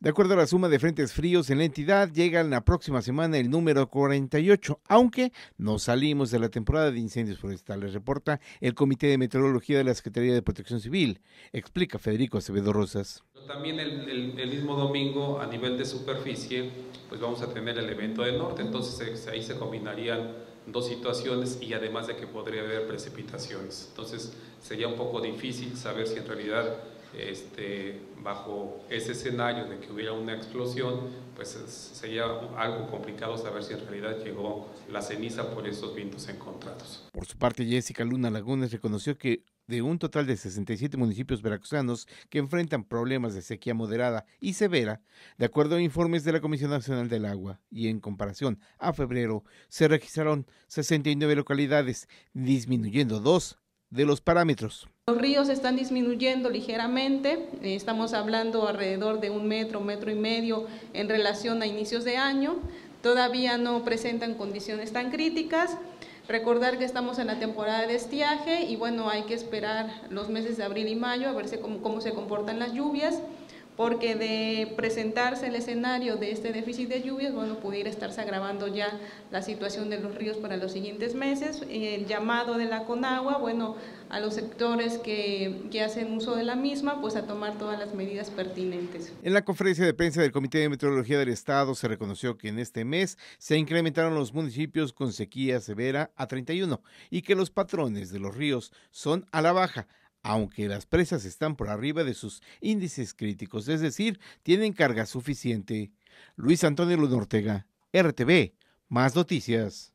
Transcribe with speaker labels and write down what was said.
Speaker 1: De acuerdo a la suma de frentes fríos en la entidad, llega en la próxima semana el número 48, aunque no salimos de la temporada de incendios forestales, reporta el Comité de Meteorología de la Secretaría de Protección Civil, explica Federico Acevedo Rosas.
Speaker 2: También el, el, mismo domingo, a nivel de superficie, pues vamos a tener el evento del norte, entonces ahí se combinarían dos situaciones y además de que podría haber precipitaciones. Entonces sería un poco difícil saber si en realidad este, bajo ese escenario de que hubiera una explosión, pues sería algo complicado saber si en realidad llegó la ceniza por esos vientos encontrados.
Speaker 1: Por su parte, Jessica Luna Lagunes reconoció que de un total de 67 municipios veracruzanos que enfrentan problemas de sequía moderada y severa, de acuerdo a informes de la Comisión Nacional del Agua, y en comparación a febrero, se registraron 69 localidades, disminuyendo dos de los parámetros.
Speaker 3: Los ríos están disminuyendo ligeramente, estamos hablando alrededor de un metro, metro y medio en relación a inicios de año, todavía no presentan condiciones tan críticas. Recordar que estamos en la temporada de estiaje y bueno, hay que esperar los meses de abril y mayo a ver cómo, cómo se comportan las lluvias porque de presentarse el escenario de este déficit de lluvias, bueno, pudiera estarse agravando ya la situación de los ríos para los siguientes meses. El llamado de la Conagua, bueno, a los sectores que, que hacen uso de la misma, pues a tomar todas las medidas pertinentes.
Speaker 1: En la conferencia de prensa del Comité de Meteorología del Estado se reconoció que en este mes se incrementaron los municipios con sequía severa a 31 y que los patrones de los ríos son a la baja aunque las presas están por arriba de sus índices críticos, es decir, tienen carga suficiente. Luis Antonio Luna Ortega, RTV, más noticias.